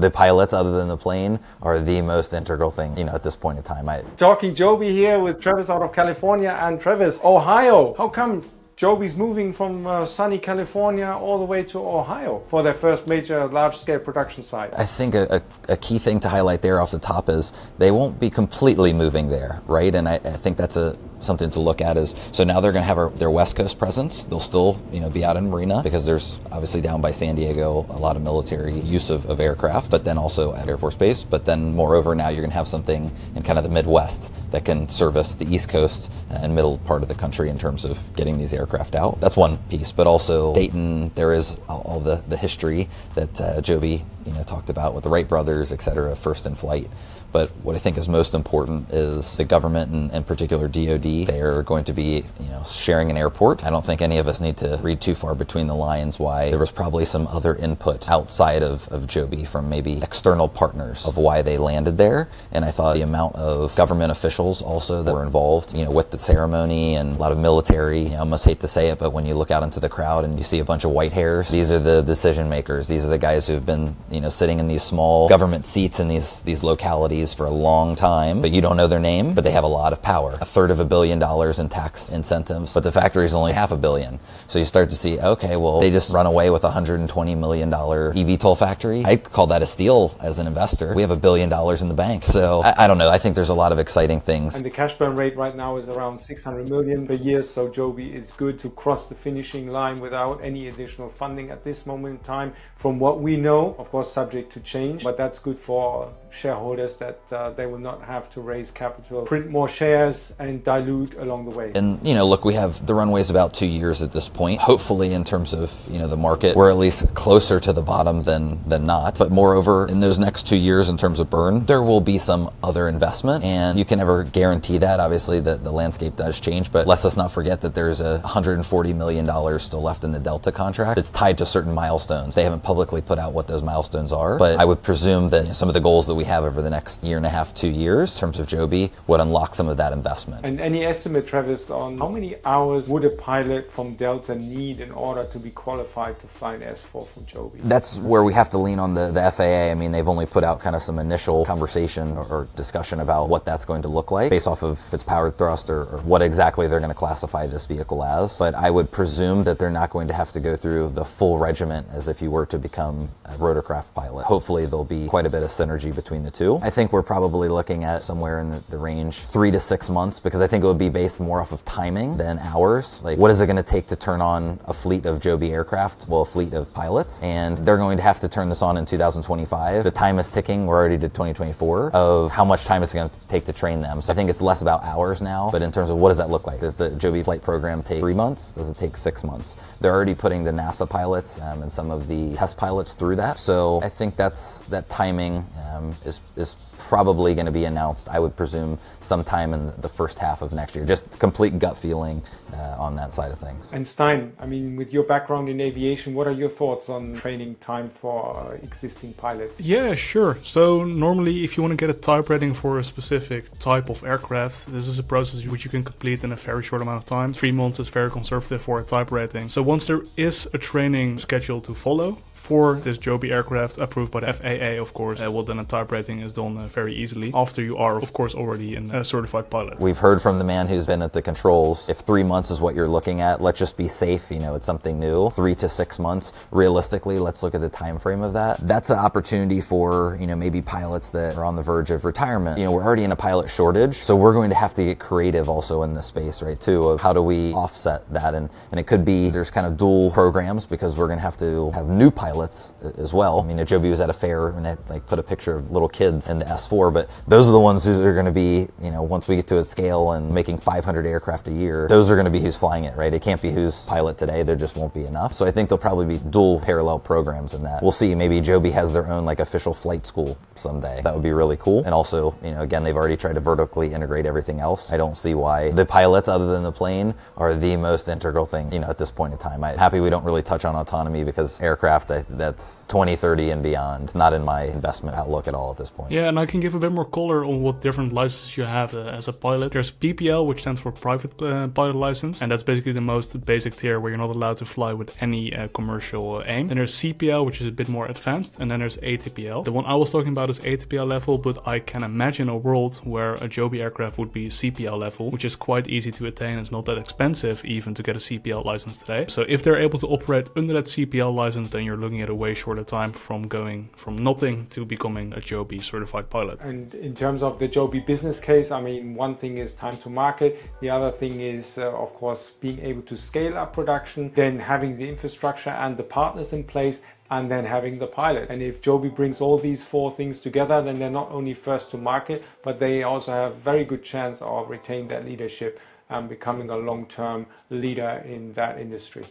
The pilots, other than the plane, are the most integral thing, you know, at this point in time. I, Talking Joby here with Travis out of California and Travis, Ohio. How come Joby's moving from uh, sunny California all the way to Ohio for their first major large scale production site. I think a, a, a, key thing to highlight there off the top is they won't be completely moving there, right? And I, I think that's a something to look at is so now they're going to have their West Coast presence. They'll still, you know, be out in Marina because there's obviously down by San Diego a lot of military use of, of aircraft, but then also at Air Force Base. But then, moreover, now you're going to have something in kind of the Midwest that can service the East Coast and middle part of the country in terms of getting these aircraft out. That's one piece, but also Dayton. There is all the the history that uh, Joby, you know, talked about with the Wright brothers, et cetera, first in flight. But what I think is most important is the government and in particular DoD. They're going to be, you know, sharing an airport. I don't think any of us need to read too far between the lines why there was probably some other input outside of, of Joby from maybe external partners of why they landed there. And I thought the amount of government officials also that were involved, you know, with the ceremony and a lot of military. You know, I almost hate to say it, but when you look out into the crowd and you see a bunch of white hairs, these are the decision makers. These are the guys who've been, you know, sitting in these small government seats in these these localities for a long time, but you don't know their name, but they have a lot of power. A third of a billion dollars in tax incentives, but the factory is only half a billion. So you start to see, okay, well, they just run away with a $120 million eVTOL factory. I call that a steal as an investor. We have a billion dollars in the bank. So I, I don't know. I think there's a lot of exciting things. And the cash burn rate right now is around 600 million per year. So Joby is good to cross the finishing line without any additional funding at this moment in time. From what we know, of course, subject to change, but that's good for shareholders that uh, they will not have to raise capital, print more shares, and dilute along the way. And you know, look, we have the runway is about two years at this point. Hopefully, in terms of you know the market, we're at least closer to the bottom than than not. But moreover, in those next two years, in terms of burn, there will be some other investment, and you can never guarantee that. Obviously, that the landscape does change, but let's us not forget that there's a 140 million dollars still left in the Delta contract. It's tied to certain milestones. They haven't publicly put out what those milestones are, but I would presume that you know, some of the goals that we have over the next year and a half, two years, in terms of Joby, would unlock some of that investment. And any estimate, Travis, on how many hours would a pilot from Delta need in order to be qualified to fly an S4 from Joby? That's where we have to lean on the, the FAA. I mean, they've only put out kind of some initial conversation or, or discussion about what that's going to look like based off of its powered thrust or, or what exactly they're going to classify this vehicle as. But I would presume that they're not going to have to go through the full regiment as if you were to become a rotorcraft pilot. Hopefully, there'll be quite a bit of synergy between the two. I think we're probably looking at somewhere in the, the range three to six months because I think it would be based more off of timing than hours. Like, what is it going to take to turn on a fleet of Joby aircraft? Well, a fleet of pilots, and they're going to have to turn this on in 2025. The time is ticking. We're already to 2024 of how much time it's going to take to train them. So I think it's less about hours now, but in terms of what does that look like? Does the Joby flight program take three months? Does it take six months? They're already putting the NASA pilots um, and some of the test pilots through that. So I think that's that timing um, is is probably going to be announced, I would presume, sometime in the first half of next year. Just complete gut feeling uh, on that side of things. And Stijn, I mean, with your background in aviation, what are your thoughts on training time for uh, existing pilots? Yeah, sure. So, normally, if you want to get a type rating for a specific type of aircraft, this is a process which you can complete in a very short amount of time. Three months is very conservative for a type rating. So, once there is a training schedule to follow, for this Joby aircraft approved by the FAA, of course, uh, well, then a type rating is done uh, very easily after you are, of course, already a certified pilot. We've heard from the man who's been at the controls. If three months is what you're looking at, let's just be safe. You know, it's something new. Three to six months. Realistically, let's look at the time frame of that. That's an opportunity for you know maybe pilots that are on the verge of retirement. You know, we're already in a pilot shortage, so we're going to have to get creative also in this space, right? Too of how do we offset that, and and it could be there's kind of dual programs because we're going to have to have new pilots as well. I mean, Joby was at a fair and I like put a picture of little kids in the S4, but those are the ones who are going to be, you know, once we get to a scale and making 500 aircraft a year, those are going to be who's flying it, right? It can't be who's pilot today. There just won't be enough. So I think there'll probably be dual parallel programs in that. We'll see. Maybe Joby has their own like official flight school someday. That would be really cool. And also, you know, again, they've already tried to vertically integrate everything else. I don't see why the pilots, other than the plane, are the most integral thing, you know, at this point in time. I'm happy we don't really touch on autonomy because aircraft, I, that's 2030 and beyond. It's not in my investment outlook at all at this point. Yeah, and I can give a bit more color on what different licenses you have uh, as a pilot. There's PPL, which stands for Private uh, Pilot License, and that's basically the most basic tier where you're not allowed to fly with any uh, commercial aim. Then there's CPL, which is a bit more advanced, and then there's ATPL. The one I was talking about is ATPL level, but I can imagine a world where a Joby aircraft would be CPL level, which is quite easy to attain. It's not that expensive even to get a CPL license today. So if they're able to operate under that CPL license, then you're looking at a way shorter time from going from nothing to becoming a Joby certified pilot. And in terms of the Joby business case, I mean, one thing is time to market. The other thing is, uh, of course, being able to scale up production, then having the infrastructure and the partners in place and then having the pilot. And if Joby brings all these four things together, then they're not only first to market, but they also have very good chance of retaining that leadership and becoming a long-term leader in that industry.